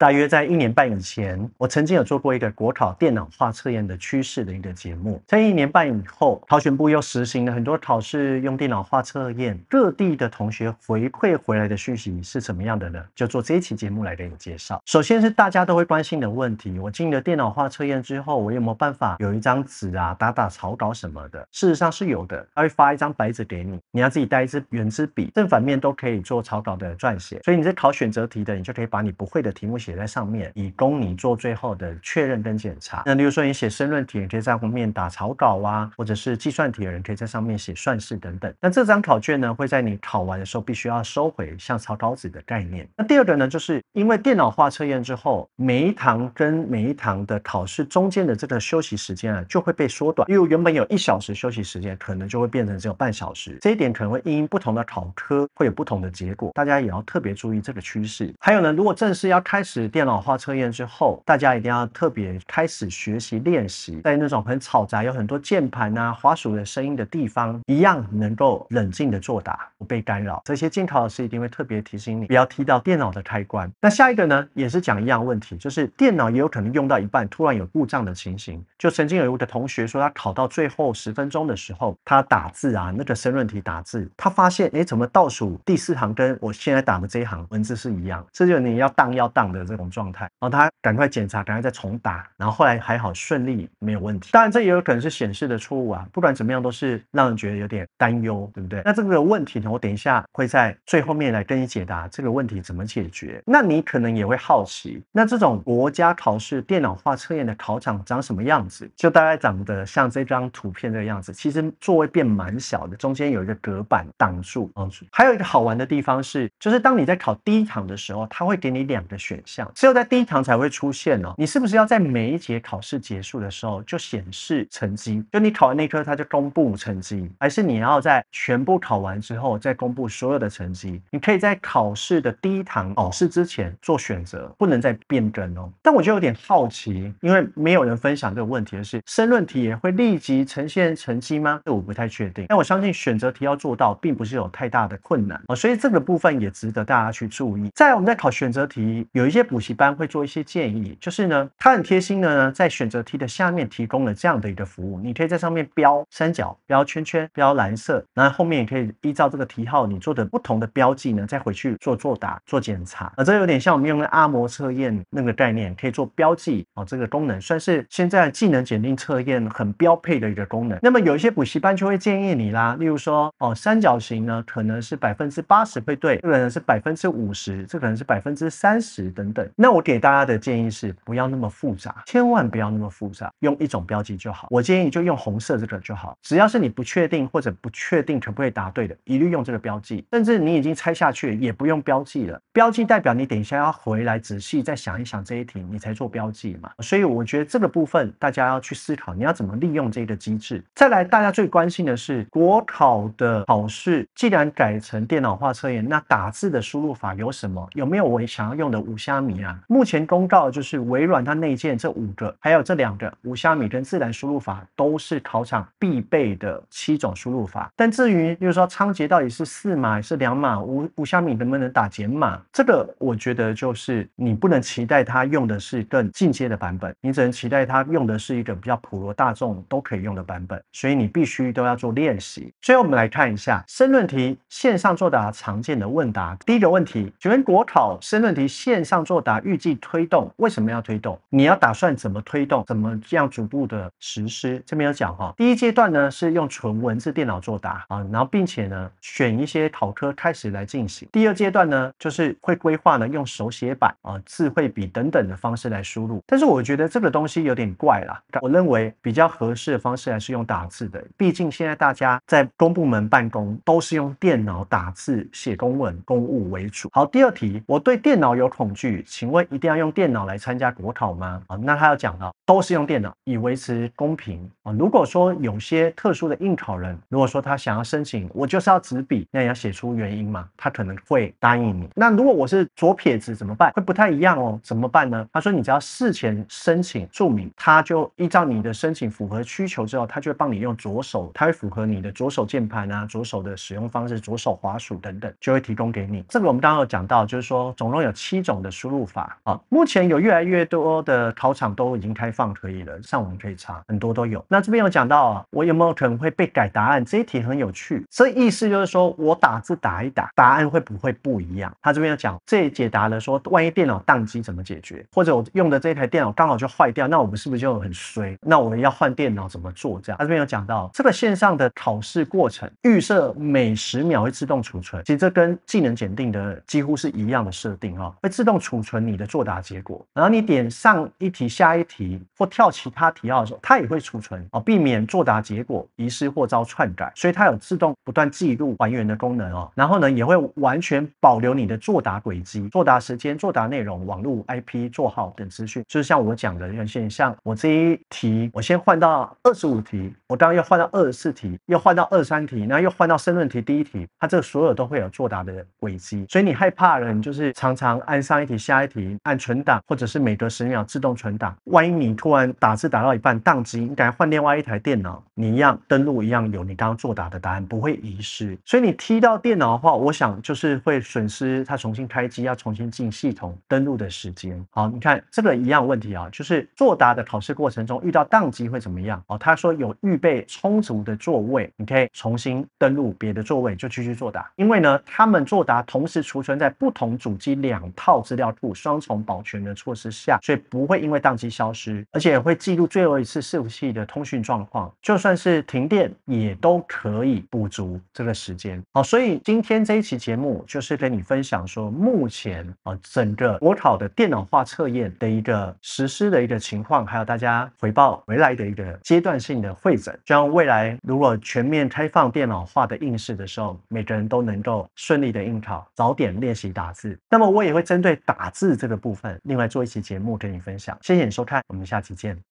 大约在一年半以前，我曾经有做过一个国考电脑化测验的趋势的一个节目。在一年半以后，考选部又实行了很多考试用电脑化测验，各地的同学回馈回来的讯息是怎么样的呢？就做这一期节目来给你介绍。首先是大家都会关心的问题：我进了电脑化测验之后，我有没有办法有一张纸啊，打打草稿什么的？事实上是有的，他会发一张白纸给你，你要自己带一支圆珠笔，正反面都可以做草稿的撰写。所以你在考选择题的，你就可以把你不会的题目写写在上面，以供你做最后的确认跟检查。那例如说你写申论题，你可以在后面打草稿啊，或者是计算题的人可以在上面写算式等等。那这张考卷呢，会在你考完的时候必须要收回，像草稿纸的概念。那第二个呢，就是因为电脑化测验之后，每一堂跟每一堂的考试中间的这个休息时间啊，就会被缩短。例如原本有一小时休息时间，可能就会变成只有半小时。这一点可能会因不同的考科会有不同的结果，大家也要特别注意这个趋势。还有呢，如果正式要开始电脑化测验之后，大家一定要特别开始学习练习，在那种很嘈杂、有很多键盘啊、滑鼠的声音的地方，一样能够冷静的作答，不被干扰。这些监考老师一定会特别提醒你，不要踢到电脑的开关。那下一个呢，也是讲一样问题，就是电脑也有可能用到一半，突然有故障的情形。就曾经有一个同学说，他考到最后十分钟的时候，他打字啊，那个申论题打字，他发现，哎，怎么倒数第四行跟我现在打的这一行文字是一样？这就你要当要当的这种状态。然后他赶快检查，赶快再重打，然后后来还好顺利，没有问题。当然这也有可能是显示的错误啊。不管怎么样，都是让人觉得有点担忧，对不对？那这个问题呢，我等一下会在最后面来跟你解答这个问题怎么解决。那你可能也会好奇，那这种国家考试电脑化测验的考场长什么样子？就大概长得像这张图片这个样子。其实座位变蛮小的，中间有一个隔板挡住。嗯，还有一个好玩的地方是，就是当你在考第一场的时候，它会给你两个选项，只有在第一堂才会出现哦。你是不是要在每一节考试结束的时候就显示成绩？就你考完那科，它就公布成绩，还是你要在全部考完之后再公布所有的成绩？你可以在考试的第一堂考试之前做选择，不能再变更哦。但我就有点好奇，因为没有人分享这个问题的是，申论题也会立即呈现成绩吗？这我不太确定。但我相信选择题要做到，并不是有太大的困难哦，所以这个部分也值得大家去注意。在我们在考选择题，有一些补习班会做一些建议，就是呢，他很贴心的呢，在选择题的下面提供了这样的一个服务，你可以在上面标三角、标圈圈、标蓝色，然后后面也可以依照这个题号你做的不同的标记呢，再回去做作答、做检查。啊，这有点像我们用的阿摩测验那个概念，可以做标记哦，这个功能算是现在技能检定测验很标配的一个功能。那么有一些补习班就会建议你啦，例如说哦，三角形呢可能是百分之八十会对，这个人是百分之五十，这可能是百分之三十等等。那我给大家的建议是，不要那么复杂，千万不要那么复杂，用一种标记就好。我建议就用红色这个就好，只要是你不确定或者不确定可不可以答对的，一律用这个标记。甚至你已经猜下去，也不用标记了，标记代表你等一下要回来仔细再想一想这一题，你才做标记嘛。所以我觉得这个部分大家要去思考，你要怎么利用这个机制。再来，大家最关心的是国考的考试，既然改成电脑化测验，那打字的输入法有什么？有没有我想要用的五项米啊？目前公告就是微软它内建这五个，还有这两个五虾米跟自然输入法都是考场必备的七种输入法。但至于就是说仓颉到底是四码还是两码，五五虾米能不能打减码，这个我觉得就是你不能期待它用的是更进阶的版本，你只能期待它用的是一个比较普罗大众都可以用的版本。所以你必须都要做练习。所以我们来看一下申论题线上作答常见的问答。第一个问题，请问国考申论题线上作答预计推动为什么要推动？你要打算怎么推动？怎么这样逐步的实施？这边有讲哈。第一阶段呢是用纯文字电脑作答啊，然后并且呢选一些考科开始来进行。第二阶段呢就是会规划呢用手写板啊、智慧笔等等的方式来输入。但是我觉得这个东西有点怪啦，我认为比较合适的方式还是用打字的。毕竟现在大家在公部门办公都是用电脑打字写公文、公务为主。好，第二题，我对电脑有恐惧，请问一定要用电脑来参加国考吗？啊，那他要讲到都是用电脑以维持公平啊。如果说有些特殊的应考人，如果说他想要申请，我就是要纸笔，那也要写出原因嘛，他可能会答应你。那如果我是左撇子怎么办？会不太一样哦，怎么办呢？他说你只要事前申请注明，他就依照你的申请符合需求之后，他就会帮你用左手，他会符合你的左手键盘啊，左手的使用方式，左手滑鼠等等，就会提供给你。这个我们刚刚有讲到，就是说总共有七种的输入法啊。目前有越来越多的考场都已经开放可以了，上网可以查，很多都有。那这边有讲到啊，我有没有可能会被改答案？这一题很有趣，所以意思就是说我打字打一打，答案会不会不一样？他这边有讲，这也解答了说，万一电脑宕机怎么解决？或者我用的这台电脑刚好就坏掉，那我们是不是就很衰？那我们要换电脑怎么做？这样他这边有讲到这个线上的考试过程，预设每十秒会自动储存，其实这跟技能检定的几乎是一样的设定哦，会自动储存你的作答结果，然后你点上一题下一题或跳其他题号的时候，它也会储存哦，避免作答结果遗失或遭篡改，所以它有自动不断记录还原的功能哦。然后呢，也会完全保留你的作答轨迹、作答时间、作答内容、网络 IP、座号等资讯。就是像我讲的原先，像我这一题，我先换到二十五题，我当然又换到二十四题，又换到二三题，然后又换到申论题第一题，它这所有都会有作答的轨迹。所以你害怕了，你就是常常按上一题下一题，按存档，或者是每隔十秒自动存档。万一你突然打字打到一半宕机，你赶快换另外一台电脑，你一样登录一样有你刚刚作答的答案，不会遗失。所以你踢到电脑的话，我想就是会损失它重新开机要重新进系统登录的时间。好，你看这个一样问题啊，就是作答的考试过程中遇到宕机会怎么样？哦，他说有预备充足的座位，你可以重新登录别的座位就继续作答。因为呢，他们作答同时储存在不同主机两套资料库双重保全的措施下，所以不会因为宕机消失，而且会记录最后一次伺服器的通讯状况，就算是停电也都可以补足这个时间。好，所以今天这一期节目就是跟你分享说，目前啊整个国考的电脑化测验的一个实施的一个情况，还有大家回报回来的一个阶段性的会诊，希望未来如果全面开放电脑化的应试的时候，每个人都能够顺利的应考，早点练习打字。那么我也会针对打打字这个部分，另外做一期节目跟你分享。谢谢你收看，我们下期见。